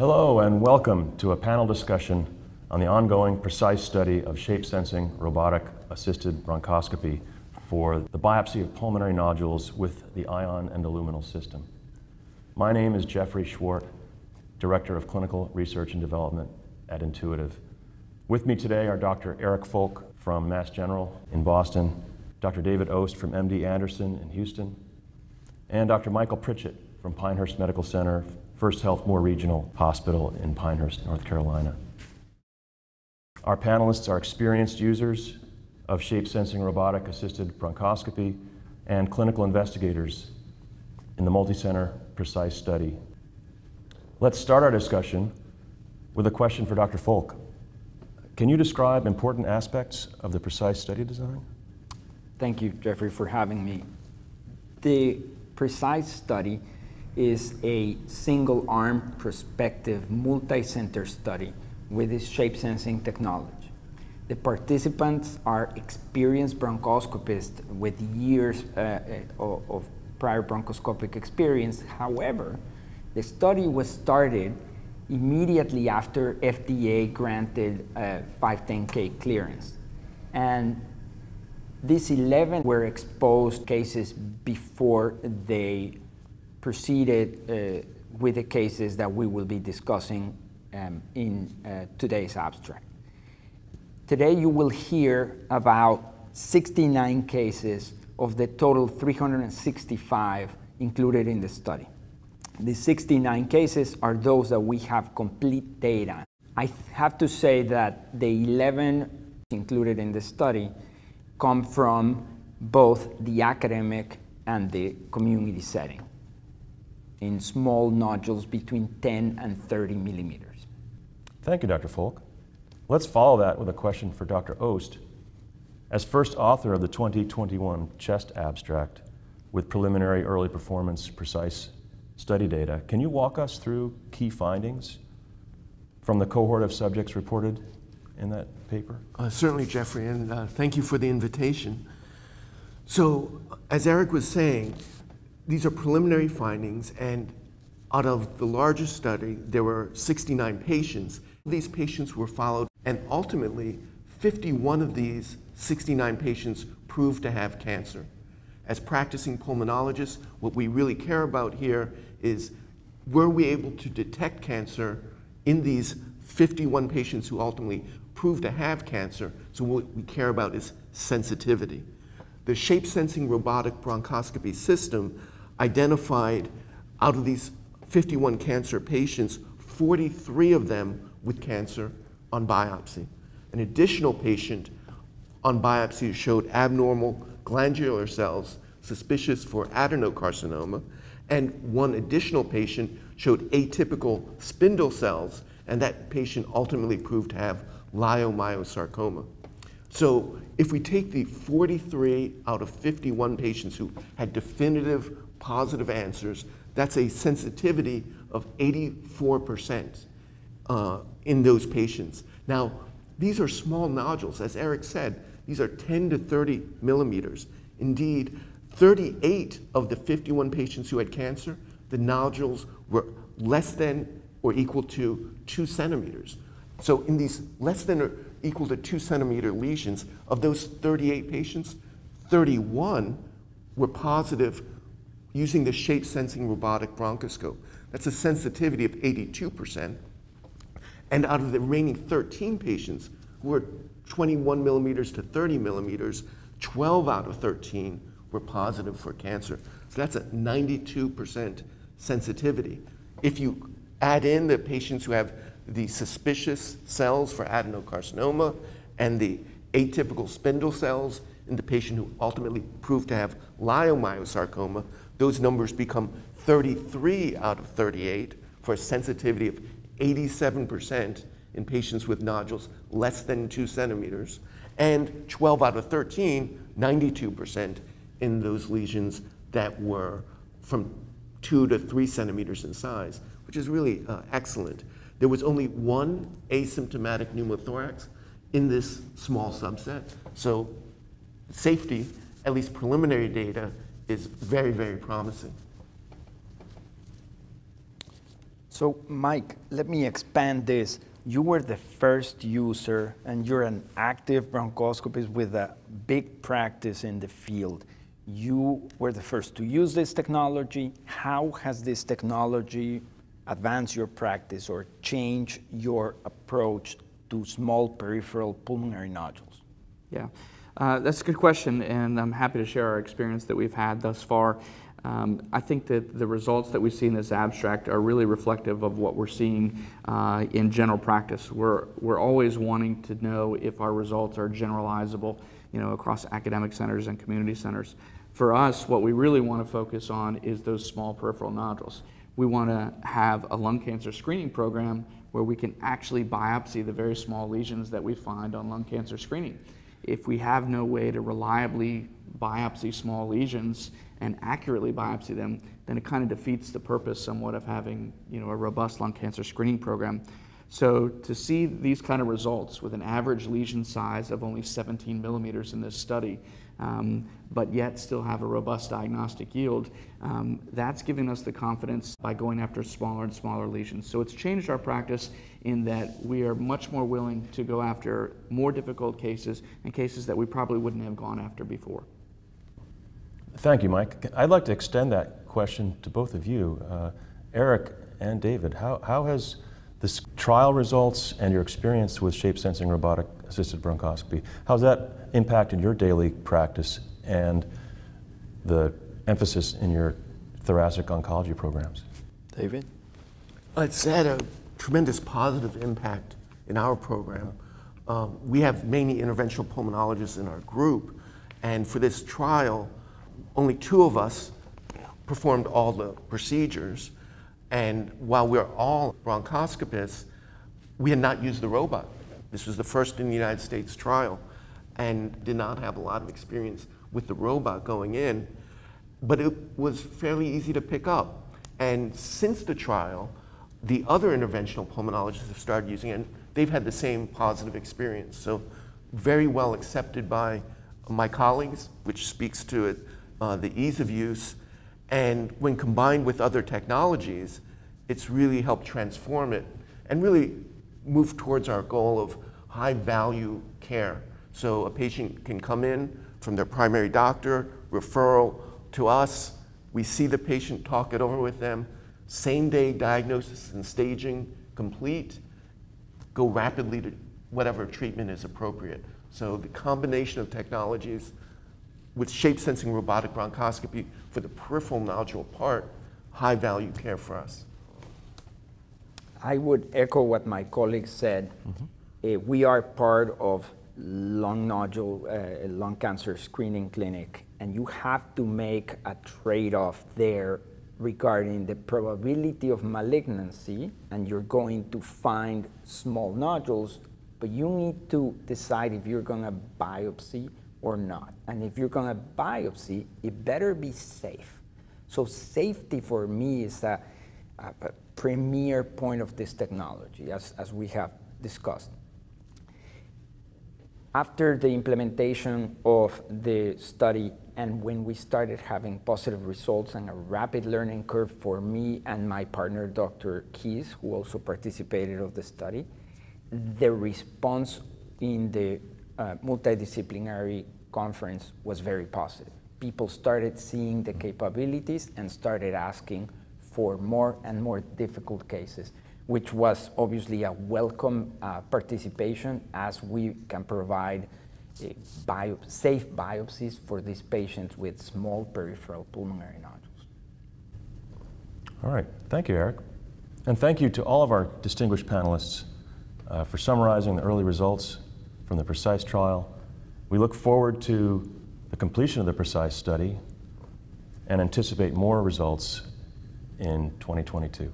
Hello and welcome to a panel discussion on the ongoing precise study of shape sensing robotic assisted bronchoscopy for the biopsy of pulmonary nodules with the Ion endoluminal system. My name is Jeffrey Schwardt, Director of Clinical Research and Development at Intuitive. With me today are Dr. Eric Folch from Mass General in Boston, Dr. David Ost from MD Anderson in Houston, and Dr. Michael Pritchett from Pinehurst Medical Center, FirstHealth Moore Regional Hospital in Pinehurst, North Carolina. Our panelists are experienced users of shape sensing robotic assisted bronchoscopy and clinical investigators in the multi-center precise study. Let's start our discussion with a question for Dr. Folch. Can you describe important aspects of the precise study design? Thank you, Jeffrey, for having me. The precise study is a single arm prospective multi-center study with this shape sensing technology. The participants are experienced bronchoscopists with years uh, of, of prior bronchoscopic experience. However, the study was started immediately after FDA granted uh, 510K clearance. And these 11 were exposed cases before they proceeded uh, with the cases that we will be discussing um, in uh, today's abstract. Today you will hear about 69 cases of the total 365 included in the study. The 69 cases are those that we have complete data. I have to say that the 11 included in the study come from both the academic and the community setting in small nodules between 10 and 30 millimeters. Thank you, Dr. Folch. Let's follow that with a question for Dr. Ost. As first author of the 2021 CHEST abstract with preliminary early performance precise study data, can you walk us through key findings from the cohort of subjects reported in that paper? Uh, certainly, Jeffrey, and uh, thank you for the invitation. So, as Eric was saying, these are preliminary findings, and out of the largest study, there were 69 patients. These patients were followed, and ultimately, 51 of these 69 patients proved to have cancer. As practicing pulmonologists, what we really care about here is were we able to detect cancer in these 51 patients who ultimately proved to have cancer? So what we care about is sensitivity. The shape sensing robotic bronchoscopy system identified out of these 51 cancer patients, 43 of them with cancer on biopsy. An additional patient on biopsy showed abnormal glandular cells suspicious for adenocarcinoma, and one additional patient showed atypical spindle cells, and that patient ultimately proved to have leiomyosarcoma. So if we take the 43 out of 51 patients who had definitive positive answers, that's a sensitivity of 84% uh, in those patients. Now, these are small nodules. As Eric said, these are 10 to 30 millimeters. Indeed, 38 of the 51 patients who had cancer, the nodules were less than or equal to two centimeters. So in these less than or equal to two centimeter lesions, of those 38 patients, 31 were positive using the shape sensing robotic bronchoscope. That's a sensitivity of 82%. And out of the remaining 13 patients who were 21 millimeters to 30 millimeters, 12 out of 13 were positive for cancer. So that's a 92% sensitivity. If you add in the patients who have the suspicious cells for adenocarcinoma and the atypical spindle cells in the patient who ultimately proved to have leiomyosarcoma, those numbers become 33 out of 38 for a sensitivity of 87% in patients with nodules less than two centimeters, and 12 out of 13, 92% in those lesions that were from two to three centimeters in size, which is really uh, excellent. There was only one asymptomatic pneumothorax in this small subset, so safety, at least preliminary data, is very, very promising. So, Mike, let me expand this. You were the first user, and you're an active bronchoscopist with a big practice in the field. You were the first to use this technology. How has this technology advanced your practice or changed your approach to small peripheral pulmonary nodules? Yeah, uh, that's a good question, and I'm happy to share our experience that we've had thus far. Um, I think that the results that we see in this abstract are really reflective of what we're seeing uh, in general practice. We're, we're always wanting to know if our results are generalizable you know, across academic centers and community centers. For us, what we really want to focus on is those small peripheral nodules. We want to have a lung cancer screening program where we can actually biopsy the very small lesions that we find on lung cancer screening. If we have no way to reliably biopsy small lesions and accurately biopsy them, then it kind of defeats the purpose somewhat of having you know, a robust lung cancer screening program. So to see these kind of results with an average lesion size of only 17 millimeters in this study, um, but yet still have a robust diagnostic yield, um, that's giving us the confidence by going after smaller and smaller lesions. So it's changed our practice in that we are much more willing to go after more difficult cases and cases that we probably wouldn't have gone after before. Thank you, Mike. I'd like to extend that question to both of you. Uh, Eric and David, how, how has this trial results and your experience with shape sensing robotic assisted bronchoscopy, how's that impacted your daily practice and the emphasis in your thoracic oncology programs? David? It's had a tremendous positive impact in our program. Um, we have many interventional pulmonologists in our group, and for this trial, only two of us performed all the procedures. And while we're all bronchoscopists, we had not used the robot. This was the first in the United States trial and did not have a lot of experience with the robot going in, but it was fairly easy to pick up. And since the trial, the other interventional pulmonologists have started using it, and they've had the same positive experience. So very well accepted by my colleagues, which speaks to it uh, the ease of use, and when combined with other technologies, it's really helped transform it and really move towards our goal of high value care. So a patient can come in from their primary doctor, referral to us, we see the patient, talk it over with them, same day diagnosis and staging complete, go rapidly to whatever treatment is appropriate. So the combination of technologies with shape sensing robotic bronchoscopy for the peripheral nodule part, high value care for us. I would echo what my colleague said. Mm-hmm. Uh, we are part of lung nodule, uh, lung cancer screening clinic, and you have to make a trade-off there regarding the probability of malignancy, and you're going to find small nodules, but you need to decide if you're going to biopsy or not. And if you're going to biopsy, it better be safe. So safety for me is a, a, premier point of this technology, as, as we have discussed. After the implementation of the study and when we started having positive results and a rapid learning curve for me and my partner, Dr. Keyes, who also participated of the study, the response in the uh, multidisciplinary conference was very positive. People started seeing the capabilities and started asking for more and more difficult cases, which was obviously a welcome uh, participation as we can provide uh, bio safe biopsies for these patients with small peripheral pulmonary nodules. All right, thank you, Eric. And thank you to all of our distinguished panelists uh, for summarizing the early results from the PRECISE trial. We look forward to the completion of the PRECISE study and anticipate more results in 2022.